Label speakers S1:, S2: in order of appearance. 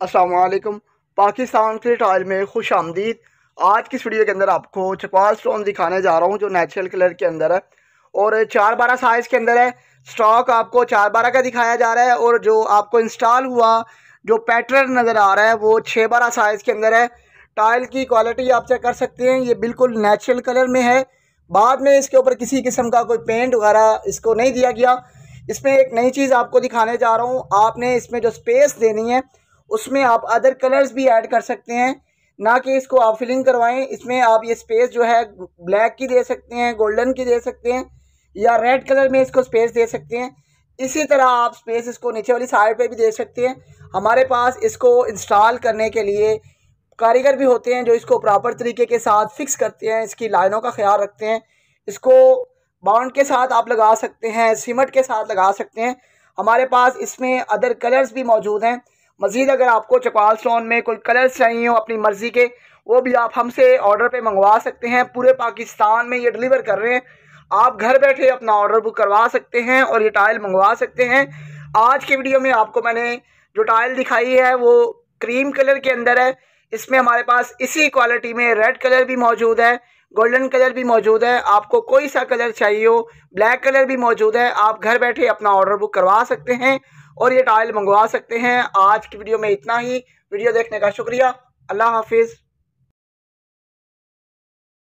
S1: असलकुम पाकिस्तान के टाइल में खुश आमदीद। आज की वीडियो के अंदर आपको चपाल स्टोन दिखाने जा रहा हूँ, जो नेचुरल कलर के अंदर है। और चार बारह साइज़ के अंदर है। स्टॉक आपको चार बारह का दिखाया जा रहा है और जो आपको इंस्टॉल हुआ, जो पैटर्न नज़र आ रहा है, वो छः बारह साइज़ के अंदर है। टाइल की क्वालिटी आप चेक कर सकते हैं। ये बिल्कुल नेचुरल कलर में है। बाद में इसके ऊपर किसी किस्म का कोई पेंट वगैरह इसको नहीं दिया गया। इसमें एक नई चीज़ आपको दिखाने जा रहा हूँ। आपने इसमें जो स्पेस देनी है उसमें आप अदर कलर्स भी ऐड कर सकते हैं। ना कि इसको आप फिलिंग करवाएँ, इसमें आप ये स्पेस जो है ब्लैक की दे सकते हैं गोल्डन की दे सकते हैं, या रेड कलर में इसको स्पेस दे सकते हैं। इसी तरह आप स्पेस इसको नीचे वाली साइड पे भी दे सकते हैं। हमारे पास इसको इंस्टॉल करने के लिए कारीगर भी होते हैं जो इसको प्रॉपर तरीके के साथ फिक्स करते हैं, इसकी लाइनों का ख्याल रखते हैं। इसको बाउंड के साथ आप लगा सकते हैं सीमट के साथ लगा सकते हैं। हमारे पास इसमें अदर कलर्स भी मौजूद हैं। मज़ीद अगर आपको चकवाल स्टोन में कोई कलर्स चाहिए हो अपनी मर्ज़ी के, वो भी आप हमसे ऑर्डर पे मंगवा सकते हैं। पूरे पाकिस्तान में ये डिलीवर कर रहे हैं। आप घर बैठे अपना ऑर्डर बुक करवा सकते हैं और ये टाइल मंगवा सकते हैं। आज के वीडियो में आपको मैंने जो टाइल दिखाई है, वो क्रीम कलर के अंदर है। इसमें हमारे पास इसी क्वालिटी में रेड कलर भी मौजूद है, गोल्डन कलर भी मौजूद है। आपको कोई सा कलर चाहिए हो, ब्लैक कलर भी मौजूद है, आप घर बैठे अपना ऑर्डर बुक करवा सकते हैं। और ये टाइल मंगवा सकते हैं। आज की वीडियो में इतना ही। वीडियो देखने का शुक्रिया। अल्लाह हाफिज़।